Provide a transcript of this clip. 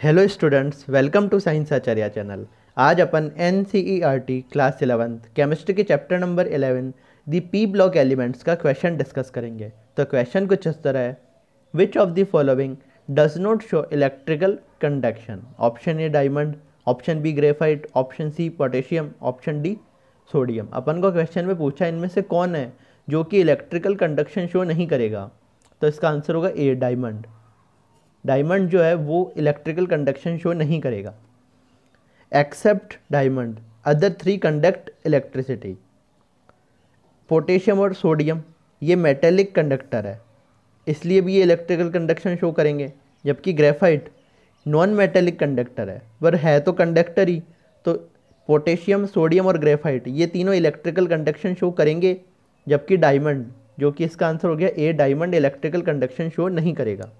Hello students welcome to science Acharya channel आज अपन NCERT class eleventh chemistry के chapter number eleven the P block elements का question discuss करेंगे। तो question कुछ इस तरह है। Which of the following does not show electrical conduction option A diamond option B graphite option C potassium option D sodium अपन को question में पूछा, इनमें से कौन है जो कि इलेक्ट्रिकल कंडक्शन शो नहीं करेगा? तो इसका आंसर होगा ए डायमंड डायमंड जो है वो इलेक्ट्रिकल कंडक्शन शो नहीं करेगा। Except diamond other three conduct electricity potassium और सोडियम ये मेटेलिक कंडक्टर है। इसलिए भी ये इलेक्ट्रिकल कंडक्शन शो करेंगे, जबकि ग्रेफाइट नॉन मेटेलिक कंडक्टर है। पर है तो कंडक्टर ही तो पोटेशियम सोडियम और ग्रेफाइट ये तीनों इलेक्ट्रिकल कंडक्शन शो करेंगे, जबकि डायमंड, जो कि इसका आंसर हो गया A diamond electrical conduction show नहीं करेगा।